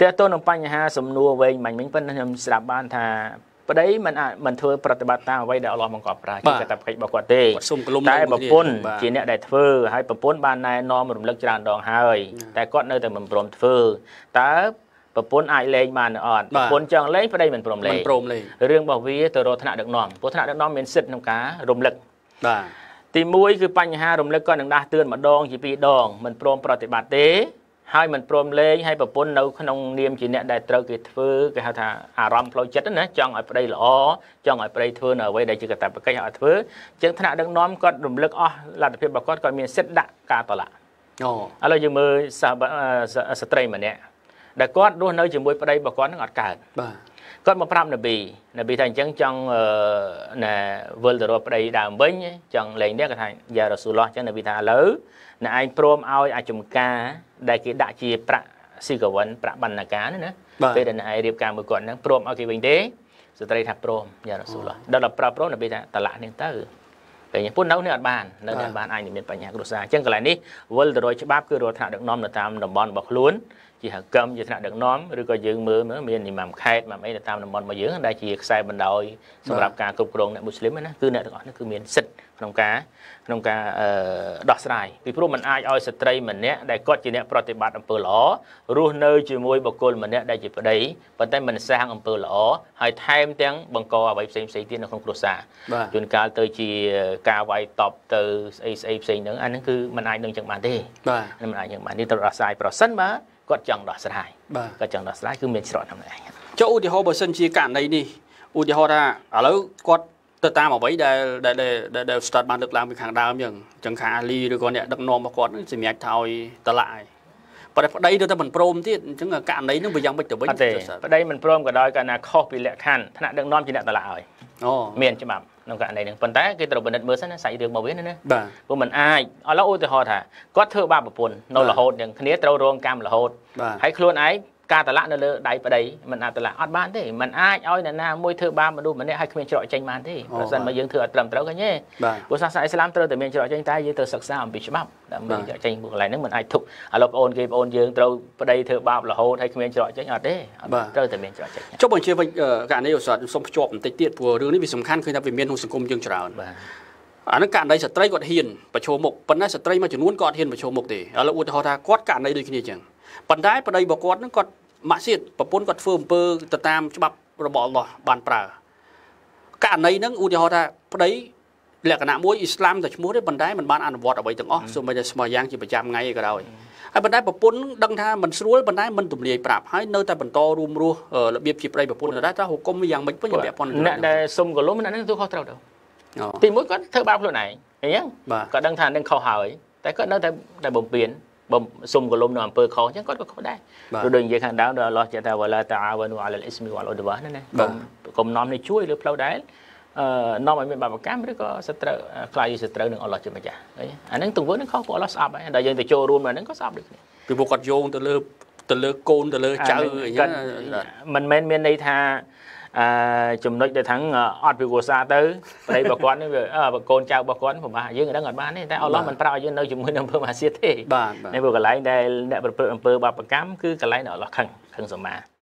តើតើនឹងបញ្ហាសំណួរវែងមិញមិញប៉ុន្តែខ្ញុំស្ដាប់បានថាប្តីមិនអាចមិនធ្វើប្រតិបត្តិតាមអ្វីដែលអល់ឡោះបង្កប់ប្រាជាកាតព្វកិច្ចរបស់គាត់ទេសុំកលុំតែប្រពន្ធជាអ្នកដែលធ្វើហើយប្រពន្ធបានណែនាំរំលឹកច្រើនដងហើយតែគាត់នៅតែមិនព្រមធ្វើតើប្រពន្ធអាចលេងបានអត់ប្រពន្ធចង់លេងប្តីមិនព្រមលេងមិនព្រមលេងរឿងរបស់វាទៅរកថ្នាក់ដឹកនាំព្រោះថ្នាក់ដឹកនាំមានសិទ្ធិក្នុងការរំលឹកបាទទី1គឺបញ្ហារំលឹកគាត់នឹងដាស់តឿនម្ដងជាពីរដងមិនព្រមប្រតិបត្តិទេ ហើយមិនព្រមលេងហើយប្រពន្ធនៅក្នុងនាមជាអ្នកដែលត្រូវគេធ្វើគេហៅថាអារម្មណ៍ផ្លូវចិត្តណាចង់ឲ្យប្តីល្អចង់ឲ្យប្តីធ្វើនៅអ្វីដែលជាកតបកិច្ចឲ្យធ្វើអញ្ចឹងថ្នាក់ដឹកនាំគាត់រំលឹកអស់លទ្ធភាពរបស់គាត់គាត់មានសិទ្ធិដាក់ការតឡាអូឥឡូវយើងមើលស្ត្រីម្នាក់ដែលគាត់រស់នៅជាមួយប្តីរបស់គាត់នឹងអត់កើតបាទ គាត់មកប្រាប់នប៊ីនប៊ីថាអញ្ចឹងចង់ណាវិលទៅរកប្តីដើមវិញចង់លេងនេះគាត់ថាយ៉ារ៉ាស៊ូឡោះអញ្ចឹងនប៊ីថាឥឡូវអ្នកឯងព្រមឲ្យអាចំការដែលគេដាក់ជាប្រាក់ស៊ីកវិនប្រាក់បណ្ណាការណាពេលដែលអ្នកឯងរៀបការមួយគាត់ហ្នឹងព្រមឲ្យគេវិញទេស្ត្រីថាព្រមយ៉ារ៉ាស៊ូឡោះដល់ដល់ប្រាប់ព្រមនប៊ីថាតឡាក់នេះទៅពេលនេះពុននៅនេះអត់បាននៅនេះបានអាចមានបញ្ហាគ្រួសារអញ្ចឹងកន្លែងនេះវិលទៅរយច្បាប់គឺរដ្ឋាភិបាលដឹកនាំនៅតាមតំបន់របស់ខ្លួនជាហកម្មជាថ្នាក់ដឹកនាំឬក៏យើងមើលមើលមានអ៊ីម៉ាមខេតម៉ាំអីនៅតាមតំបន់របស់យើងដែលជាខ្សែបណ្ដោយសម្រាប់ការគ្រប់គ្រងអ្នកមូស្លីមណាគឺអ្នកទាំងអស់នេះគឺមានសិទ្ធិក្នុងការក្នុងការដោះស្រាយពីព្រោះมันអាចឲ្យស្ត្រីម្នាក់ដែលគាត់ជាអ្នកប្រតិបត្តិអំពើល្អរស់នៅជាមួយបុគ្គលម្នាក់ដែលជាប្តីប៉ុន្តែមិនសាងអំពើល្អហើយថែមទាំងបង្កអ្វីផ្សេងផ្សេងទៀតនៅក្នុងគ្រួសារជួនកាលទៅជាការវាយតប់ទៅស្អីស្អីផ្សេងហ្នឹងអាហ្នឹងគឺมันអាចនឹងចឹងបានទេបាទมันអាចចឹងបាននេះត្រូវដោះស្រាយប្រសិនបើ គាត់ចង់ដោះស្រាយបាទគាត់ចង់ដោះស្រាយគឺមានច្រកហ្នឹងឯងចុះឧទាហរណ៍បើសិនជាករណីនេះឧទាហរណ៍ថាឥឡូវគាត់ទៅតាមអ្វីដែលដែលដែល start បានលើកឡើងពីខាងដើមអញ្ចឹងអញ្ចឹងខាងអាលីឬក៏អ្នកដឹកនាំរបស់គាត់សម្រាប់ថាឲ្យតឡាយប៉ុន្តែប្តីទៅតែមិនព្រមទៀតអញ្ចឹងករណីហ្នឹងវាយ៉ាងម៉េចទៅវិញទេប្តីមិនព្រមក៏ដោយកាលណាខុសពីលក្ខខណ្ឌថ្នាក់ដឹកនាំជាអ្នកតឡាឲ្យអូ មានច្បាប់ក្នុងករណីហ្នឹងប៉ុន្តែគេត្រូវពិនិត្យមើលសិនណាសាច់រឿងមកវាណាណាបាទព្រោះมันអាចឥឡូវឧទាហរណ៍ថាគាត់ធ្វើបាបប្រពន្ធនៅរហូតនឹងគ្នាត្រូវរងកម្មរហូតហើយខ្លួនឯង ការតលាក់នៅលើដៃប្តីមិនអាចតលាក់អត់បានទេមិនអាចឲ្យអ្នកណាមួយធ្វើបាបមនុស្សម្នាក់ឲ្យគ្មានច្រកចេញបានទេប្រសិនបើយើងធ្វើអត់ត្រឹមត្រូវកញ្ញាព្រោះសាសនាអ៊ីស្លាមត្រូវតែមានច្រកចេញតែយើងត្រូវសិក្សាអំពីច្បាប់ដើម្បីច្រកចេញពួកកន្លែងហ្នឹងមិនអាចទុកឥឡូវបងអូនគេបងអូនយើងត្រូវប្តីធ្វើបាបរហូតឲ្យគ្មានច្រកចេញអត់ទេត្រូវតែមានច្រកចេញចុះបញ្ជាវិញករណីឧស្សាហ៍ខ្ញុំសូមភ្ជាប់បន្តិចទៀតព្រោះរឿងនេះវាសំខាន់ឃើញថាវាមានក្នុងសង្គមយើងច្រើនបាទអានឹងករណីស្ត្រីគាត់ហ៊ានប្រឈមមុខប៉ុន្តែស្ត្រីមួយចំនួនគាត់ហ៊ានប្រឈមមុខទេឥឡូវឧទាហរណ៍ថាគាត់ករណីដូចគ្នាអញ្ចឹង ប៉ុន្តែប្តីរបស់គាត់នឹងគាត់ម៉ាក់សៀតប្រពន្ធគាត់ធ្វើអំពើទៅតាមច្បាប់របស់អល់ឡោះបានប្រើករណីហ្នឹងឧទាហរណ៍ថាប្តីលក្ខណៈមួយអ៊ីស្លាមតែឈ្មោះទេប៉ុន្តែមិនបានអនុវត្តអ្វីទាំងអស់សូម្បីតែស្មោះយ៉ាងជាប្រចាំថ្ងៃក៏ដោយហើយប៉ុន្តែប្រពន្ធដឹងថាមិនស្រួលប៉ុន្តែមិនទម្លាយប្រាប់ហើយនៅតែបន្តរួមរស់របៀបជាប្តីប្រពន្ធដែរតើហុគមវាយ៉ាងម៉េចវិញពាក់ព័ន្ធអ្នកដែលសុំកលុំអ្នកហ្នឹងទូខុសត្រូវទៅទីមួយគាត់ធ្វើបាបខ្លួនឯងអញ្ចឹងគាត់ដឹងថានឹងខុសហើយតែគាត់នៅតែតែបំពេញ បំសុំកលុំនៅអំពើខុសអញ្ចឹងគាត់ក៏ខុសដែរព្រោះដូចនិយាយខាងដើមដល់អល់ឡោះចេះថាវឡាតាអាវនូអាលអ៊ីអ៊ីស្មីវ៉ាល់អ៊ូដវ៉ាណាណាកុំកុំនាំនេះជួយលើផ្លូវដែរអឺនាំឲ្យមានបាបកម្មឬក៏សត្រូវខ្លាយសត្រូវនឹងអល់ឡោះជាម្ចាស់ឃើញអាហ្នឹងទង្វើនឹងខុសពួកអល់ឡោះស្អប់ហើយដល់យើងទៅចូលរួមនៅហ្នឹងក៏ស្អប់ដូចគ្នាពីពួកគាត់យោងទៅលើទៅលើកូនទៅលើចៅអញ្ចឹងមិនមែនមានន័យថាអឺ ចំណុចដែលថាអត់ពីគ្រួសារទៅប្តីរបស់គាត់នេះវាកូនចៅរបស់គាត់ពិបាកយើងដឹងអត់បានទេតែអល់ឡោះមិនប្រោឲ្យយើងនៅជាមួយនឹងអំពើអាសៀតទេបាទនេះព្រោះកន្លែងដែលអ្នកប្រព្រឹត្តអំពើបាបកម្មគឺកន្លែងដែលអល់ឡោះខឹងខឹងសមា